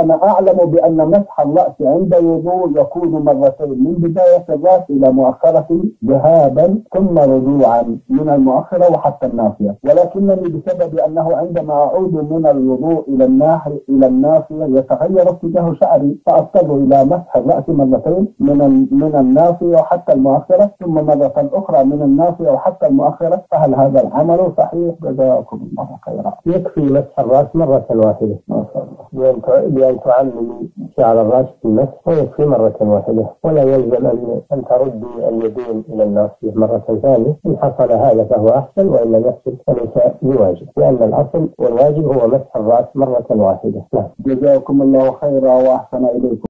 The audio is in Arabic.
أنا أعلم بأن مسح الرأس عند الوضوء يكون مرتين من بداية الرأس إلى مؤخرة ذهابا ثم رجوعا من المؤخرة وحتى الناصية ولكنني بسبب أنه عندما أعود من الوضوء إلى الناحية إلى الناصية يتغير اتجاه شعري فأضطر إلى مسح الرأس مرتين من من الناصية وحتى المؤخرة ثم مرة أخرى من الناصية وحتى المؤخرة. فهل هذا العمل صحيح؟ جزاكم الله خيرا. يكفي مسح الرأس مرة واحدة. ما شاء بأن شعر الرأس بالمسح ويكفي مرة واحدة. ولا يلزم أن أن تردي اليدين إلى الناصية مرة ثانية. إن حصل هذا فهو أحسن وإن لم يحصل فليس بواجب. لأن الأصل والواجب هو مسح الرأس مرة واحدة. نعم. جزاكم الله خيرا وأحسن إليكم.